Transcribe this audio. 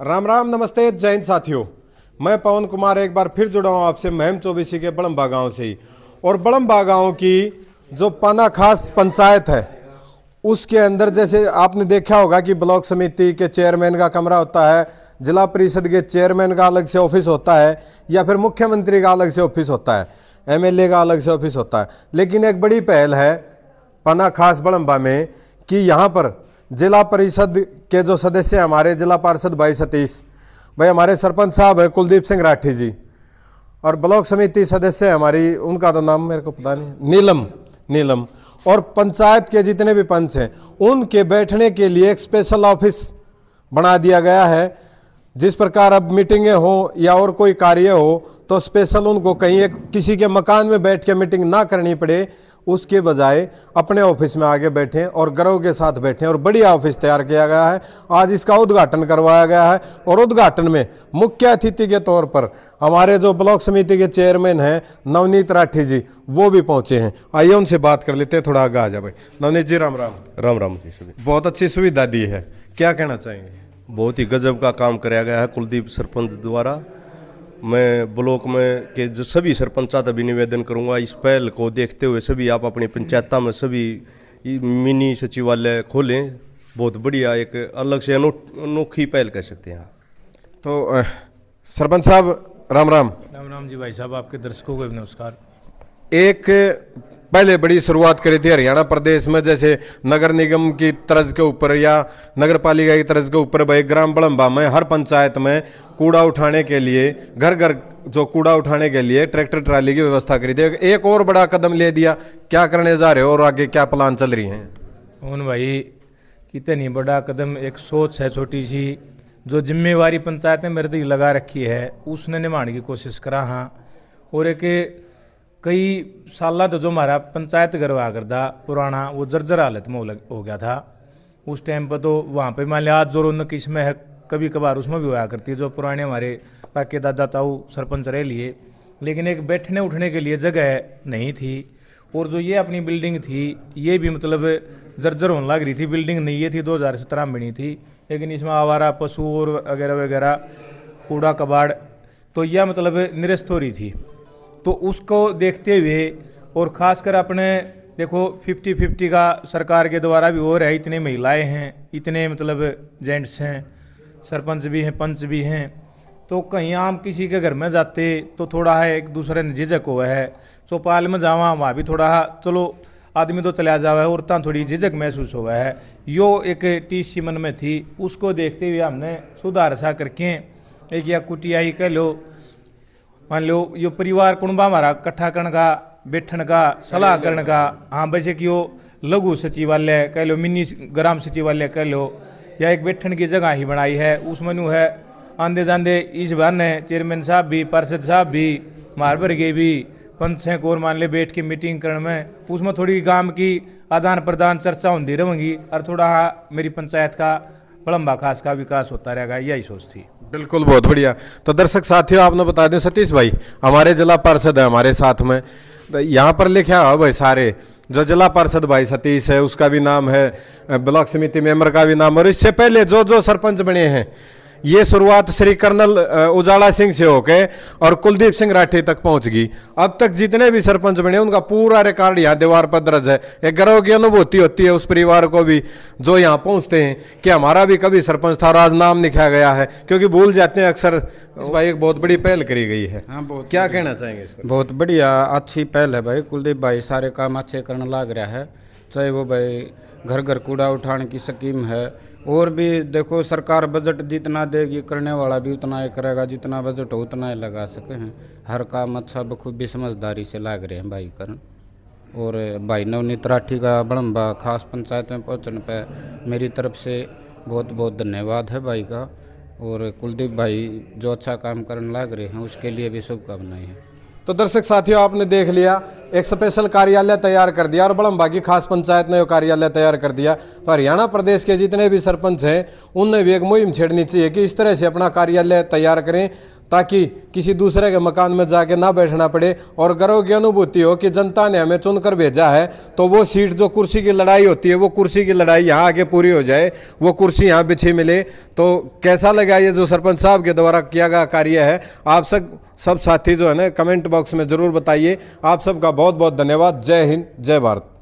राम राम, नमस्ते जैन साथियों। मैं पवन कुमार एक बार फिर जुड़ा हूँ आपसे महम चौबीसी के बड़म्बा गाँव से ही। और बड़म्बा गाँव की जो पाना खास पंचायत है, उसके अंदर जैसे आपने देखा होगा कि ब्लॉक समिति के चेयरमैन का कमरा होता है, जिला परिषद के चेयरमैन का अलग से ऑफ़िस होता है, या फिर मुख्यमंत्री का अलग से ऑफ़िस होता है, एमएलए का अलग से ऑफ़िस होता है। लेकिन एक बड़ी पहल है पना खास बड़म्बा में कि यहाँ पर जिला परिषद के जो सदस्य हैं, हमारे जिला पार्षद भाई सतीश, भाई हमारे सरपंच साहब हैं, कुलदीप सिंह राठी जी, और ब्लॉक समिति सदस्य है हमारी, उनका तो नाम मेरे को पता नहीं नीलम नीलम, और पंचायत के जितने भी पंच हैं, उनके बैठने के लिए एक स्पेशल ऑफ़िस बना दिया गया है। जिस प्रकार अब मीटिंगें हो या और कोई कार्य हो तो स्पेशल उनको कहीं एक, किसी के मकान में बैठ के मीटिंग ना करनी पड़े। उसके बजाय अपने ऑफ़िस में आगे बैठें और गर्व के साथ बैठें और बढ़िया ऑफ़िस तैयार किया गया है। आज इसका उद्घाटन करवाया गया है और उद्घाटन में मुख्य अतिथि के तौर पर हमारे जो ब्लॉक समिति के चेयरमैन हैं नवनीत राठी जी वो भी पहुँचे हैं। आइए उनसे बात कर लेते हैं थोड़ा आगे आ जाए भाई। नवनीत जी राम राम। राम राम जी सभी। बहुत अच्छी सुविधा दी है। क्या कहना चाहेंगे? बहुत ही गजब का काम कराया गया है कुलदीप सरपंच द्वारा। मैं ब्लॉक में के जो सभी सरपंचा तभी निवेदन करूँगा इस पहल को देखते हुए सभी आप अपनी पंचायतों में सभी मिनी सचिवालय खोलें। बहुत बढ़िया एक अलग से अनो अनोखी पहल कह सकते हैं तो सरपंच साहब राम राम। राम राम जी भाई साहब आपके दर्शकों को भी नमस्कार। एक पहले बड़ी शुरुआत करी थी हरियाणा प्रदेश में, जैसे नगर निगम की तर्ज के ऊपर या नगर पालिका की तर्ज के ऊपर भाई ग्राम बड़म्बा में, हर पंचायत में कूड़ा उठाने के लिए घर घर जो कूड़ा उठाने के लिए ट्रैक्टर ट्राली की व्यवस्था करी थी। एक और बड़ा कदम ले दिया, क्या करने जा रहे हो और आगे क्या प्लान चल रही हैं? मोहन भाई, कितनी बड़ा कदम, एक सोच है छोटी सी, जो जिम्मेवारी पंचायत ने मेरे दिल लगा रखी है, उसने निभाने की कोशिश करा हाँ। और एक कई साल तो जो हमारा पंचायत घर हुआ करता पुराना वो जर्जर हालत में हो गया था। उस टाइम पर तो वहाँ पे मान लिया आज जो रौनक है कभी कभार उसमें भी हुआ करती है, जो पुराने हमारे काके दादा, ताऊ, सरपंच रह लिए। लेकिन एक बैठने उठने के लिए जगह नहीं थी, और जो ये अपनी बिल्डिंग थी, ये भी मतलब जर्जर होने लग रही थी। बिल्डिंग नहीं, ये थी 2017 में बनी थी, लेकिन इसमें आवारा, पशु और वगैरह वगैरह कूड़ा कबाड़ तो यह मतलब निरस्त हो रही थी। तो उसको देखते हुए और खासकर अपने, देखो फिफ्टी फिफ्टी का सरकार के द्वारा भी हो रहा है, इतने महिलाएँ हैं, इतने मतलब जेंट्स हैं, सरपंच भी हैं, पंच भी हैं तो कहीं आम किसी के घर में जाते तो थोड़ा है एक दूसरे ने झिझक हुआ है चौपाल में जावा, वहाँ भी थोड़ा, चलो, आदमी तो चला जावा है औरतां थोड़ी झिझक महसूस हुआ है। यो एक टीस मन में थी, उसको देखते हुए हमने सुधार सा करके एक या कुटिया ही कह लो मान लो यो परिवार कुणबा हमारा इकट्ठा करने का बैठन का सलाह करने का हाँ वैसे कि यो लघु सचिवालय कह लो मिनी ग्राम सचिवालय कह लो या एक बैठन की जगह ही बनाई है उसमें नु है आंदे जांदे इस बहाने चेयरमैन साहब भी पार्षद साहब भी मारबर के भी पंच हैं और मान ले बैठ के मीटिंग करने में उसमें थोड़ी गाँव की आदान प्रदान चर्चा होती रहेंगी और थोड़ा मेरी पंचायत का बड़म्बा खास का विकास होता रहेगा यही सोच थी बिल्कुल, बहुत बढ़िया। तो दर्शक साथियों, आपने बता दें सतीश भाई, हमारे जिला पार्षद है, हमारे साथ में। तो यहाँ पर लिखा, हो भाई, सारे। जो जिला पार्षद भाई सतीश है, उसका भी नाम है, ब्लॉक समिति मेंबर का भी नाम, और इससे पहले जो जो सरपंच बने हैं ये शुरुआत श्री कर्नल उजाला सिंह से होके और कुलदीप सिंह राठी तक पहुँच गई अब तक जितने भी सरपंच बने उनका पूरा रिकॉर्ड यहाँ दीवार पर दर्ज है। एक गर्व की अनुभूति होती है उस परिवार को भी जो यहाँ पहुँचते हैं कि हमारा भी कभी सरपंच था और आज नाम लिखा गया है क्योंकि भूल जाते हैं अक्सर भाई एक बहुत बड़ी पहल करी गई है। हाँ बहुत क्या कहना चाहेंगे इस पर? बहुत बढ़िया अच्छी पहल है भाई। कुलदीप भाई सारे काम अच्छे करने लग रहा है चाहे वो भाई घर घर कूड़ा उठाने की स्कीम है। और भी देखो, सरकार बजट जितना देगी, करने वाला भी उतना ही करेगा, जितना बजट हो उतना ही लगा सके हैं। हर काम अच्छा बखूबी समझदारी से लाग रहे हैं भाई करन और भाई नवनीत राठी का बड़म्बा खास पंचायत में पहुँचने पर मेरी तरफ़ से बहुत बहुत धन्यवाद है भाई का। और कुलदीप भाई जो अच्छा काम करने लग रहे हैं, उसके लिए भी शुभकामनाएँ हैं। तो दर्शक साथियों, आपने देख लिया, एक स्पेशल कार्यालय तैयार कर दिया और बड़म की खास पंचायत ने कार्यालय तैयार कर दिया। तो हरियाणा प्रदेश के जितने भी सरपंच हैं उनने भी एक मुहिम छेड़नी चाहिए कि इस तरह से अपना कार्यालय तैयार करें। ताकि किसी दूसरे के मकान में जाके ना बैठना पड़े और गर्व की अनुभूति हो कि जनता ने हमें चुनकर भेजा है तो वो सीट जो कुर्सी की लड़ाई होती है, वो कुर्सी की लड़ाई यहाँ आगे पूरी हो जाए, वो कुर्सी यहाँ बिछी मिले। तो कैसा लगा ये जो सरपंच साहब के द्वारा किया गया कार्य है? आप सब सब साथी जो है ना कमेंट बॉक्स में ज़रूर बताइए। आप सबका बहुत बहुत धन्यवाद। जय हिंद, जय भारत।